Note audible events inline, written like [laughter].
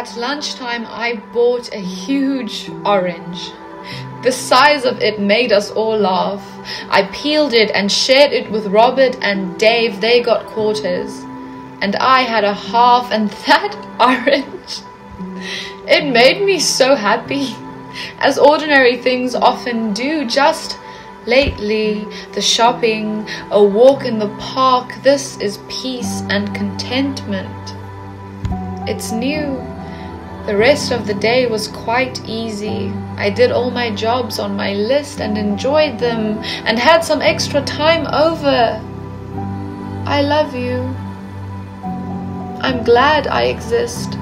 At lunchtime, I bought a huge orange. The size of it made us all laugh. I peeled it and shared it with Robert and Dave. They got quarters. And I had a half, and [laughs] that orange. It made me so happy, as ordinary things often do. Just lately, the shopping, a walk in the park, this is peace and contentment. It's new. The rest of the day was quite easy. I did all my jobs on my list and enjoyed them and had some extra time over. I love you. I'm glad I exist.